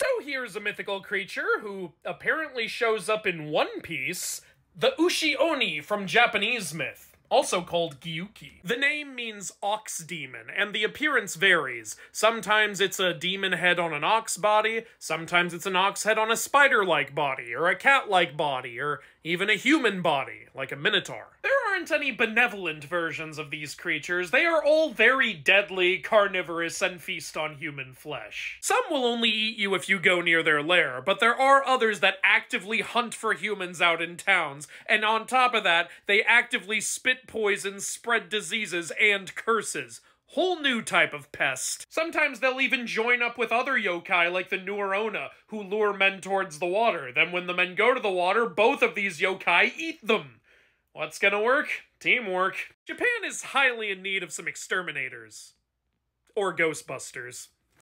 So here's a mythical creature who apparently shows up in One Piece the Ushi Oni from Japanese myth also called Gyuki. The name means ox demon, and the appearance varies. Sometimes it's a demon head on an ox body, sometimes it's an ox head on a spider-like body, or a cat-like body, or even a human body, like a minotaur. There aren't any benevolent versions of these creatures. They are all very deadly, carnivorous, and feast on human flesh. Some will only eat you if you go near their lair, but there are others that actively hunt for humans out in towns, and on top of that, they actively spit poison, spread diseases, and curses. Whole new type of pest. Sometimes they'll even join up with other yokai like the Nure-onna, who lure men towards the water. Then when the men go to the water, both of these yokai eat them. What's gonna work? Teamwork. Japan is highly in need of some exterminators. Or Ghostbusters.